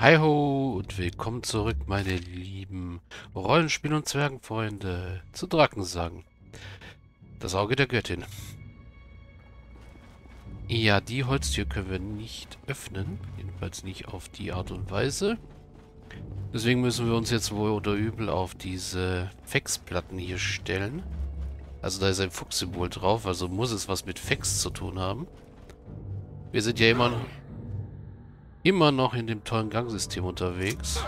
Hi ho und willkommen zurück, meine lieben Rollenspiel- und Zwergenfreunde, zu Drakensang. Das Auge der Göttin. Ja, die Holztür können wir nicht öffnen, jedenfalls nicht auf die Art und Weise. Deswegen müssen wir uns jetzt wohl oder übel auf diese Fexplatten hier stellen. Also da ist ein Fuchssymbol drauf, also muss es was mit Fex zu tun haben. Wir sind ja immer noch immer noch in dem tollen Gangsystem unterwegs.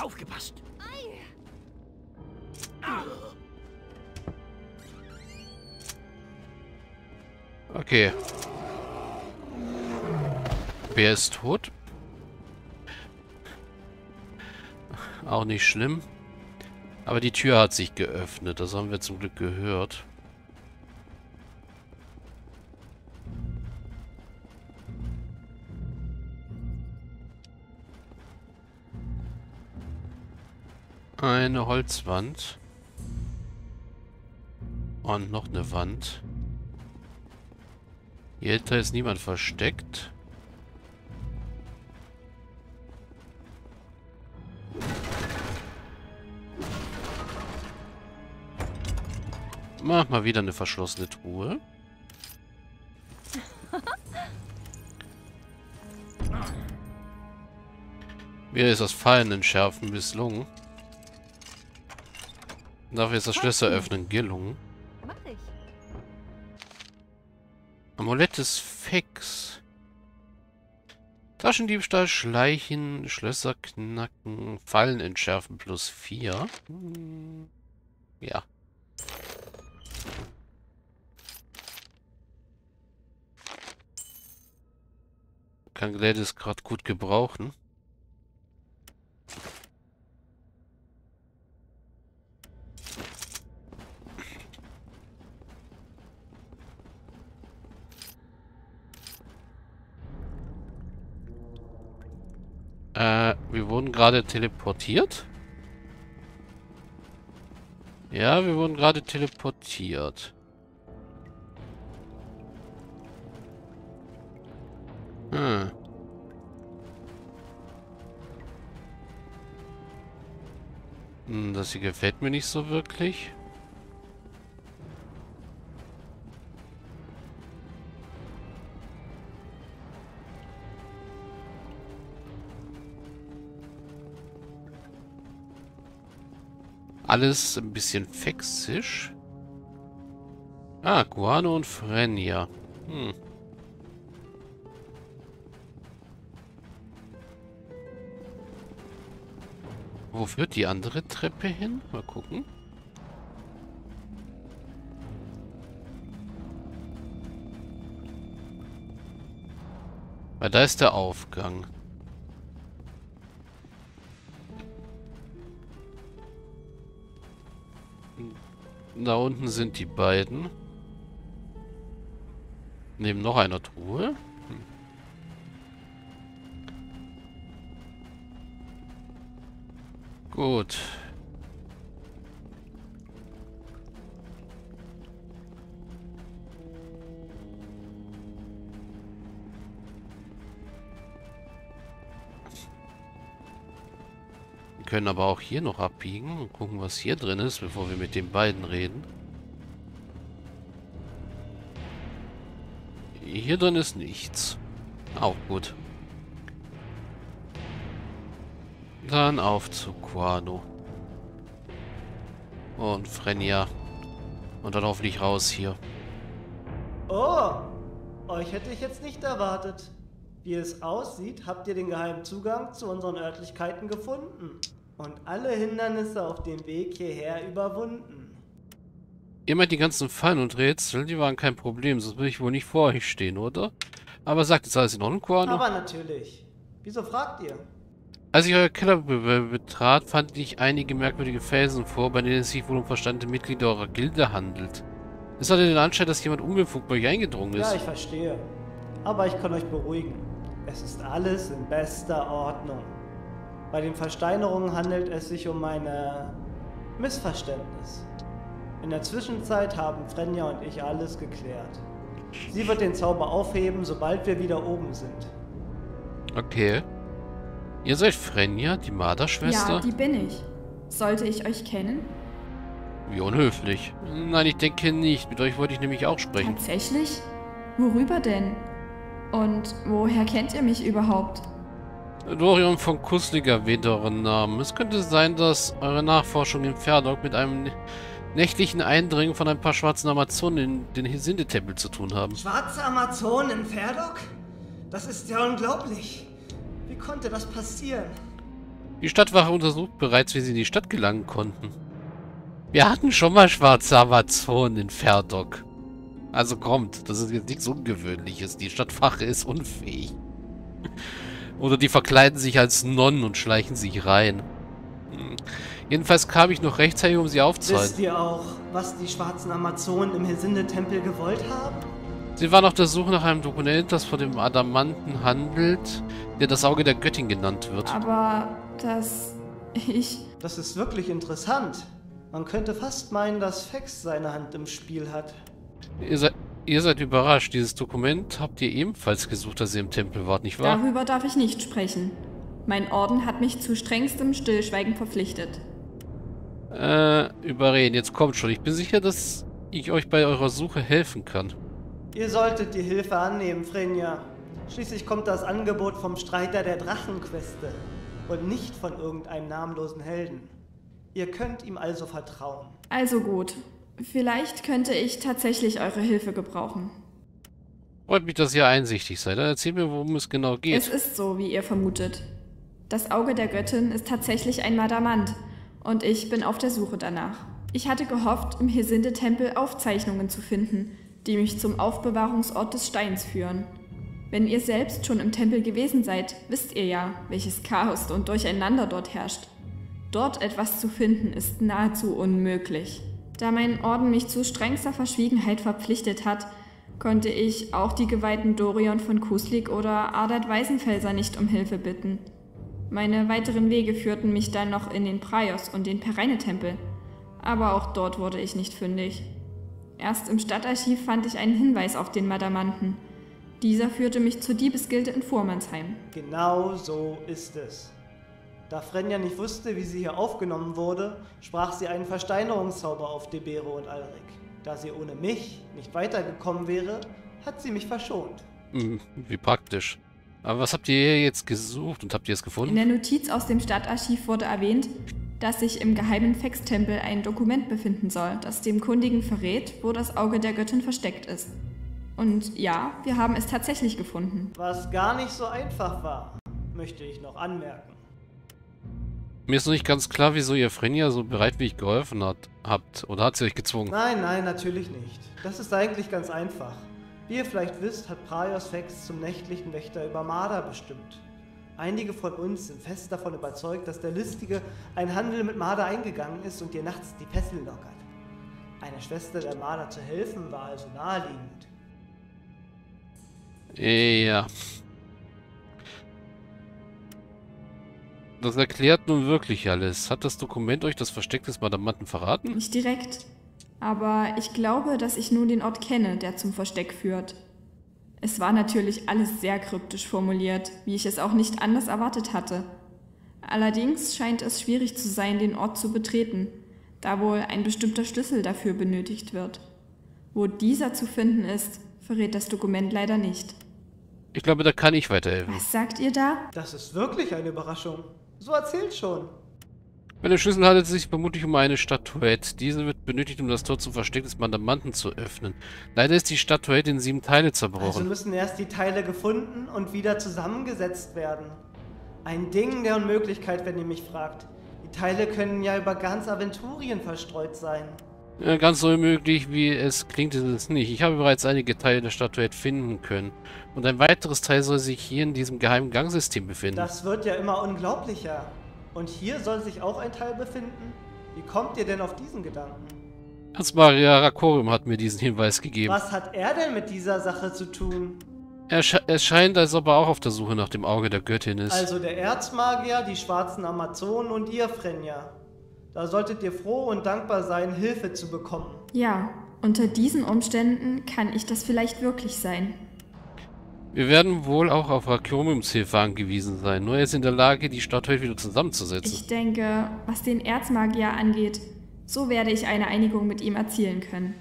Aufgepasst! Okay. Wer ist tot? Auch nicht schlimm. Aber die Tür hat sich geöffnet. Das haben wir zum Glück gehört. Eine Holzwand. Und noch eine Wand. Hier da ist niemand versteckt. Mach mal wieder eine verschlossene Truhe. Mir ist das Fallen entschärfen misslungen. Dafür ist das Schlösser öffnen gelungen. Mach ich. Amulett ist fix. Taschendiebstahl, Schleichen, Schlösser knacken, Fallen entschärfen plus 4. Hm, ja. Kann Gladys gerade gut gebrauchen. Äh, wir wurden gerade teleportiert. Ja, wir wurden gerade teleportiert. Hm. Hm, das hier gefällt mir nicht so wirklich. Alles ein bisschen fexisch. Ah, Guano und Frenja. Hm. Wo führt die andere Treppe hin? Mal gucken. Weil da ist der Aufgang. Da unten sind die beiden. Neben noch einer Truhe. Gut. Können aber auch hier noch abbiegen und gucken, was hier drin ist, bevor wir mit den beiden reden. Hier drin ist nichts. Auch gut. Dann auf zu Quano. Und Frenja. Und dann hoffentlich raus hier. Oh, euch hätte ich jetzt nicht erwartet. Wie es aussieht, habt ihr den geheimen Zugang zu unseren Örtlichkeiten gefunden und alle Hindernisse auf dem Weg hierher überwunden. Immer die ganzen Fallen und Rätsel, die waren kein Problem, sonst würde ich wohl nicht vor euch stehen, oder? Aber sagt jetzt alles in Ordnung, Quano? Aber natürlich. Wieso fragt ihr? Als ich euer Keller be be betrat, fand ich einige merkwürdige Felsen vor, bei denen es sich wohl um verstandene Mitglieder eurer Gilde handelt. Es hatte den Anschein, dass jemand unbefugt bei euch eingedrungen ist. Ja, ich verstehe. Aber ich kann euch beruhigen. Es ist alles in bester Ordnung. Bei den Versteinerungen handelt es sich um ein äh, Missverständnis. In der Zwischenzeit haben Frenja und ich alles geklärt. Sie wird den Zauber aufheben, sobald wir wieder oben sind. Okay. Ihr seid Frenja, die Marderschwester? Ja, die bin ich. Sollte ich euch kennen? Wie unhöflich. Nein, ich denke nicht. Mit euch wollte ich nämlich auch sprechen. Tatsächlich? Worüber denn? Und woher kennt ihr mich überhaupt? Dorian von Kuslig erwähnt euren Namen. Es könnte sein, dass eure Nachforschung in Ferdok mit einem nächtlichen Eindringen von ein paar schwarzen Amazonen in den Hesinde-Tempel zu tun haben. Schwarze Amazonen in Ferdok? Das ist ja unglaublich. Wie konnte das passieren? Die Stadtwache untersucht bereits, wie sie in die Stadt gelangen konnten. Wir hatten schon mal schwarze Amazonen in Ferdok. Also kommt, das ist jetzt nichts Ungewöhnliches. Die Stadtwache ist unfähig. Oder die verkleiden sich als Nonnen und schleichen sich rein. Hm. Jedenfalls kam ich noch rechtzeitig, um sie aufzuhalten. Wisst ihr auch, was die schwarzen Amazonen im Hesinde-Tempel gewollt haben? Sie waren auf der Suche nach einem Dokument, das von dem Adamanten handelt, der das Auge der Göttin genannt wird. Aber das... ich... Das ist wirklich interessant. Man könnte fast meinen, dass Fex seine Hand im Spiel hat. Ihr seid, ihr seid überrascht. Dieses Dokument habt ihr ebenfalls gesucht, als ihr im Tempel wart, nicht wahr? Darüber darf ich nicht sprechen. Mein Orden hat mich zu strengstem Stillschweigen verpflichtet. Äh, überreden. Jetzt kommt schon. Ich bin sicher, dass ich euch bei eurer Suche helfen kann. Ihr solltet die Hilfe annehmen, Frenja. Schließlich kommt das Angebot vom Streiter der Drachenqueste und nicht von irgendeinem namenlosen Helden. Ihr könnt ihm also vertrauen. Also gut. Vielleicht könnte ich tatsächlich eure Hilfe gebrauchen. Freut mich, dass ihr einsichtig seid. Dann erzählt mir, worum es genau geht. Es ist so, wie ihr vermutet. Das Auge der Göttin ist tatsächlich ein Madamant und ich bin auf der Suche danach. Ich hatte gehofft, im Hesinde-Tempel Aufzeichnungen zu finden, die mich zum Aufbewahrungsort des Steins führen. Wenn ihr selbst schon im Tempel gewesen seid, wisst ihr ja, welches Chaos und Durcheinander dort herrscht. Dort etwas zu finden ist nahezu unmöglich. Da mein Orden mich zu strengster Verschwiegenheit verpflichtet hat, konnte ich auch die Geweihten Dorion von Kuslik oder Ardat Weisenfelser nicht um Hilfe bitten. Meine weiteren Wege führten mich dann noch in den Praios und den Pereine-Tempel, aber auch dort wurde ich nicht fündig. Erst im Stadtarchiv fand ich einen Hinweis auf den Madamanten. Dieser führte mich zur Diebesgilde in Vormannsheim. Genau so ist es. Da Frenja nicht wusste, wie sie hier aufgenommen wurde, sprach sie einen Versteinerungszauber auf Debero und Alrik. Da sie ohne mich nicht weitergekommen wäre, hat sie mich verschont. Hm, wie praktisch. Aber was habt ihr jetzt gesucht und habt ihr es gefunden? In der Notiz aus dem Stadtarchiv wurde erwähnt, dass sich im geheimen Fex-Tempel ein Dokument befinden soll, das dem Kundigen verrät, wo das Auge der Göttin versteckt ist. Und ja, wir haben es tatsächlich gefunden. Was gar nicht so einfach war, möchte ich noch anmerken. Mir ist noch nicht ganz klar, wieso ihr Frenja so bereitwillig geholfen hat, habt. Oder hat sie euch gezwungen? Nein, nein, natürlich nicht. Das ist eigentlich ganz einfach. Wie ihr vielleicht wisst, hat Praios Fex zum nächtlichen Wächter über Marder bestimmt. Einige von uns sind fest davon überzeugt, dass der Listige einen Handel mit Marder eingegangen ist und ihr nachts die Fesseln lockert. Eine Schwester der Marder zu helfen war also naheliegend. Ja. Das erklärt nun wirklich alles. Hat das Dokument euch das Versteck des Madamanten verraten? Nicht direkt. Aber ich glaube, dass ich nun den Ort kenne, der zum Versteck führt. Es war natürlich alles sehr kryptisch formuliert, wie ich es auch nicht anders erwartet hatte. Allerdings scheint es schwierig zu sein, den Ort zu betreten, da wohl ein bestimmter Schlüssel dafür benötigt wird. Wo dieser zu finden ist, verrät das Dokument leider nicht. Ich glaube, da kann ich weiterhelfen. Was sagt ihr da? Das ist wirklich eine Überraschung. So erzählt schon. Bei der Schlüssel handelt es sich vermutlich um eine Statuette. Diese wird benötigt, um das Tor zum Versteck des Mandamanten zu öffnen. Leider ist die Statuette in sieben Teile zerbrochen. Also müssen erst die Teile gefunden und wieder zusammengesetzt werden. Ein Ding der Unmöglichkeit, wenn ihr mich fragt. Die Teile können ja über ganz Aventurien verstreut sein. Ja, ganz so unmöglich, wie es klingt, ist es nicht. Ich habe bereits einige Teile der Statuette finden können. Und ein weiteres Teil soll sich hier in diesem geheimen Gangsystem befinden. Das wird ja immer unglaublicher. Und hier soll sich auch ein Teil befinden? Wie kommt ihr denn auf diesen Gedanken? Maria Rakorium hat mir diesen Hinweis gegeben. Was hat er denn mit dieser Sache zu tun? Er sch es scheint, als ob er auch auf der Suche nach dem Auge der Göttin ist. Also der Erzmagier, die schwarzen Amazonen und ihr, Frenja. Da solltet ihr froh und dankbar sein, Hilfe zu bekommen. Ja, unter diesen Umständen kann ich das vielleicht wirklich sein. Wir werden wohl auch auf Rakiumums Hilfe angewiesen sein. Nur er ist in der Lage, die Statuette wieder zusammenzusetzen. Ich denke, was den Erzmagier angeht, so werde ich eine Einigung mit ihm erzielen können.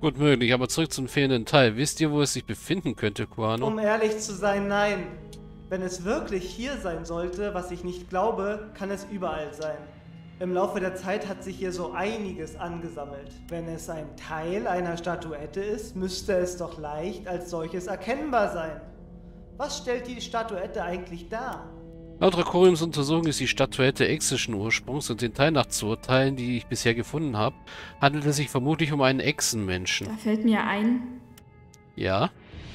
Gut möglich, aber zurück zum fehlenden Teil. Wisst ihr, wo es sich befinden könnte, Quano? Um ehrlich zu sein, nein. Wenn es wirklich hier sein sollte, was ich nicht glaube, kann es überall sein. Im Laufe der Zeit hat sich hier so einiges angesammelt. Wenn es ein Teil einer Statuette ist, müsste es doch leicht als solches erkennbar sein. Was stellt die Statuette eigentlich dar? Laut Rakoriums Untersuchung ist die Statuette exischen Ursprungs und den Teil nach zu urteilen, die ich bisher gefunden habe, handelt es sich vermutlich um einen Echsenmenschen. Da fällt mir ein, Ja?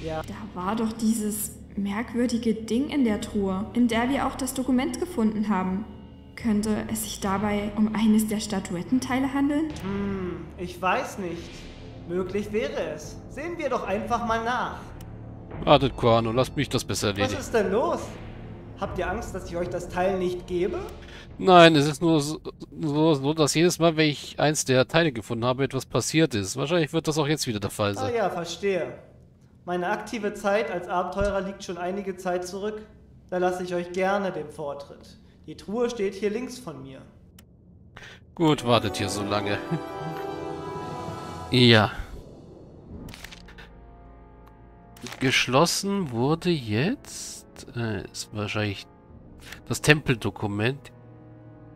Ja, da war doch dieses merkwürdige Ding in der Truhe, in der wir auch das Dokument gefunden haben. Könnte es sich dabei um eines der Statuettenteile handeln? hm, ich weiß nicht. Möglich wäre es. Sehen wir doch einfach mal nach. Wartet, Quano, lasst mich das besser Was erledigen. ist denn los? Habt ihr Angst, dass ich euch das Teil nicht gebe? Nein, es ist nur so, so, so, dass jedes Mal, wenn ich eins der Teile gefunden habe, etwas passiert ist. Wahrscheinlich wird das auch jetzt wieder der Fall Ah sein. ja, verstehe. Meine aktive Zeit als Abenteurer liegt schon einige Zeit zurück. Da lasse ich euch gerne den Vortritt. Die Truhe steht hier links von mir. Gut, wartet hier so lange. ja. Geschlossen wurde jetzt... Äh, ist wahrscheinlich das Tempeldokument.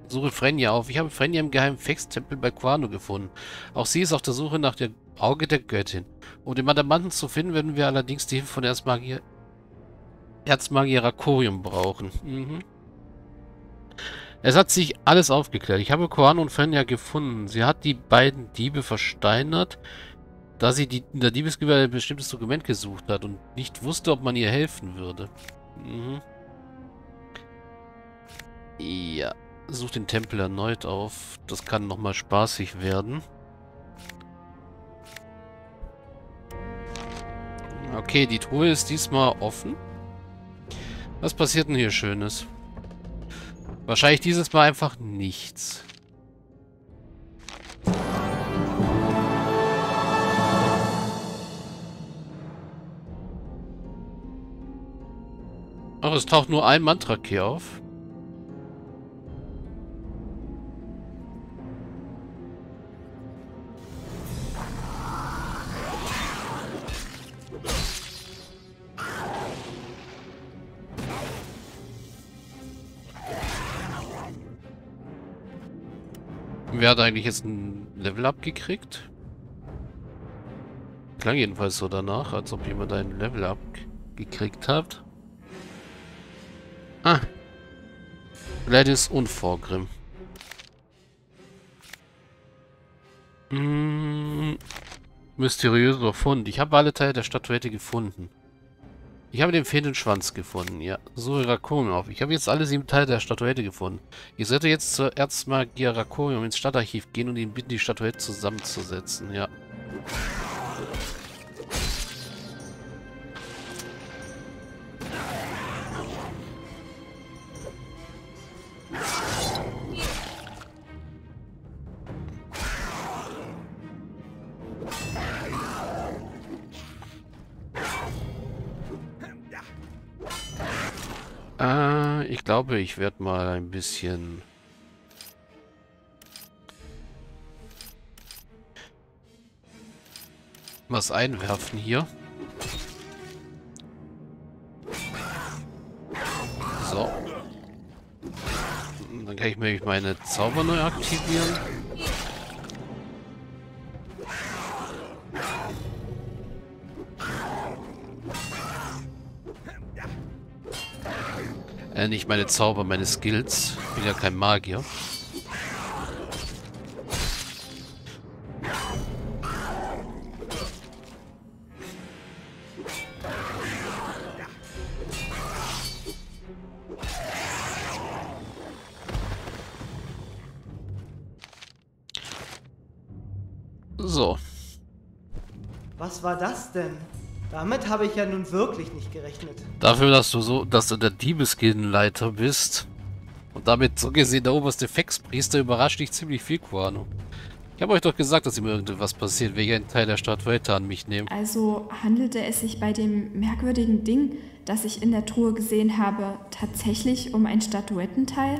Suche Frenja auf. Ich habe Frenja im geheimen Fex-Tempel bei Quano gefunden. Auch sie ist auf der Suche nach dem Auge der Göttin. Um den Madamanten zu finden, werden wir allerdings die Hilfe von Erzmagier... Erzmagier Rakorium brauchen. Mhm. Es hat sich alles aufgeklärt. Ich habe Koan und Fenja gefunden. Sie hat die beiden Diebe versteinert, da sie die, in der Diebesgewehr ein bestimmtes Dokument gesucht hat und nicht wusste, ob man ihr helfen würde. Mhm. Ja. Such den Tempel erneut auf. Das kann nochmal spaßig werden. Okay, die Truhe ist diesmal offen. Was passiert denn hier Schönes? Wahrscheinlich dieses Mal einfach nichts. Ach, es taucht nur ein Mantra-Key auf. Wer hat eigentlich jetzt ein Level-Up gekriegt? Klang jedenfalls so danach, als ob jemand ein Level-Up gekriegt hat. Ah. Gladys und Vorgrim. Mm, mysteriöser Fund. Ich habe alle Teile der Statuette gefunden. Ich habe den fehlenden Schwanz gefunden, ja. Suche Rakorium auf. Ich habe jetzt alle sieben Teile der Statuette gefunden. Ich sollte jetzt zur Erzmagier Rakorium ins Stadtarchiv gehen und ihn bitten, die Statuette zusammenzusetzen, ja. Äh, ich glaube, ich werde mal ein bisschen... was einwerfen hier. So. Dann kann ich mir meine Zauber neu aktivieren. Äh, nicht meine Zauber, meine Skills. Ich bin ja kein Magier. So. Was war das denn? Damit habe ich ja nun wirklich nicht gerechnet. Dafür, dass du so, dass du der Diebesgildenleiter bist und damit so gesehen der oberste Fexpriester, überrascht dich ziemlich viel, Quano. Ich habe euch doch gesagt, dass ihm irgendwas passiert, wenn ich einen Teil der Statuette an mich nehme. Also handelte es sich bei dem merkwürdigen Ding, das ich in der Truhe gesehen habe, tatsächlich um ein Statuettenteil?